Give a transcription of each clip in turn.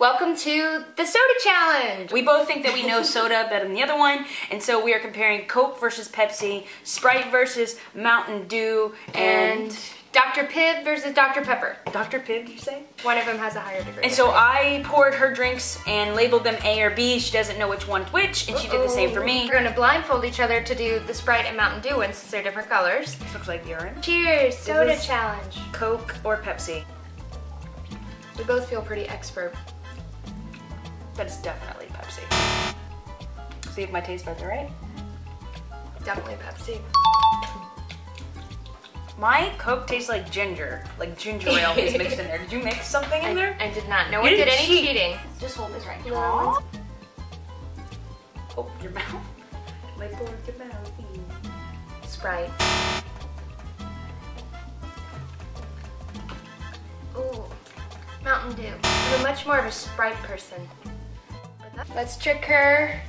Welcome to the soda challenge. We both think that we know soda better than the other one, and so we are comparing Coke versus Pepsi, Sprite versus Mountain Dew, and, And Dr. Pibb versus Dr. Pepper. Dr. Pibb, you say? One of them has a higher degree. And so I poured her drinks and labeled them A or B. She doesn't know which one's which, and she did the same for me. We're gonna blindfold each other to do the Sprite and Mountain Dew ones since they're different colors. This looks like urine. Cheers, soda challenge. Coke or Pepsi? We both feel pretty expert. That is definitely Pepsi. See if my taste buds are right. Definitely Pepsi. My Coke tastes like ginger, like ginger ale is mixed in there. Did you mix something in I, there? I did not. No You one did any cheat. cheating. Just hold this right here. Oh, your mouth. Go of your mouth. Sprite. Ooh, Mountain Dew. I'm much more of a Sprite person. That- Let's trick her.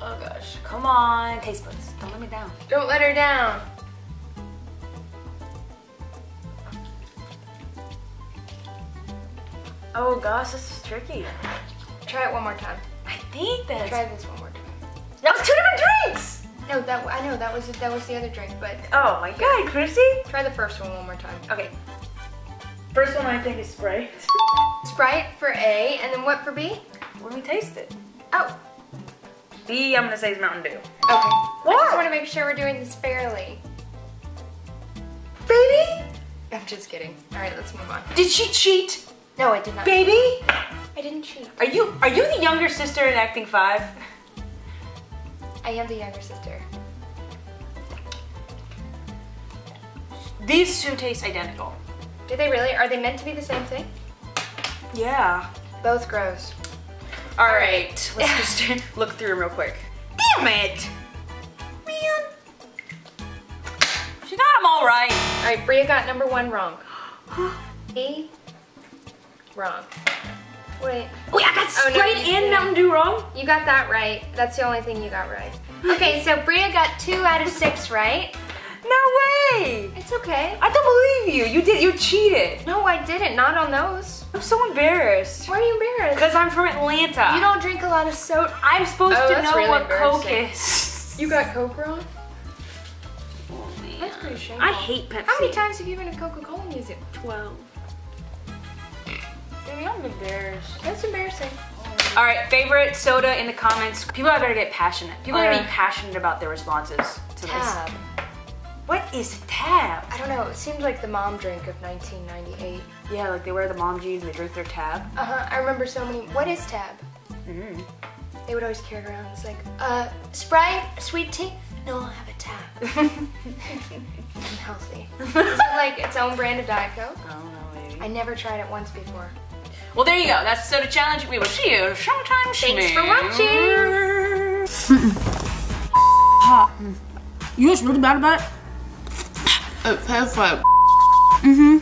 Oh gosh. Come on, taste buds. Don't let me down. Don't let her down. Oh gosh, this is tricky. Try it one more time. I think that's. Try this one more time. That was two different drinks! No, that I know that was that was the other drink, but Oh my god, Chrissy. try the first one one more time. Okay. First one I think is Sprite. Sprite for A, and then what for B? Let me taste it. Oh, B, I'm gonna say is Mountain Dew. okay. What? I just want to make sure we're doing this fairly. Baby? I'm just kidding. All right, let's move on. Did she cheat? No, I did not. Baby? I didn't cheat. Are you are you the younger sister in acting five? I am the younger sister. These two taste identical. Do they really? Are they meant to be the same thing? Yeah. Both gross. All right, let's just look through them real quick. Damn it! Man. She got them all right. All right, Bria got number one wrong. B, wrong. Wait, Wait, I got Oh, no, Sprite and. Mountain Dew wrong? you got that right. That's the only thing you got right. Okay, so Bria got two out of six right. No way! It's okay. I don't believe you. You did. You cheated. No, I didn't. Not on those. I'm so embarrassed. Why are you embarrassed? Because I'm from Atlanta. You don't drink a lot of soda. I'm supposed Oh, to know really what Coke is. You got Coke wrong? Oh. That's pretty shameful. I hate Pepsi. How many times have you been to Coca-Cola music? 12. Baby, I'm embarrassed. That's embarrassing. All right, favorite soda in the comments. People are gonna get passionate. People are gonna Uh, be passionate about their responses to Tab. this. What is tab? I don't know. It seemed like the mom drink of 1998. Yeah, like they wear the mom jeans and they drink their tab. Uh huh. I remember so many. What is Tab? Mm. They would always carry it around. It's like, uh, Sprite, sweet tea. No, I'll have a Tab. I'm healthy. is it like its own brand of Diet Coke? I don't know, maybe. I never tried it once before. Well, there you go. That's the soda challenge. We will see you sometime soon. Thanks for watching. hot. You know what's really bad about it? Like. Mm-hmm.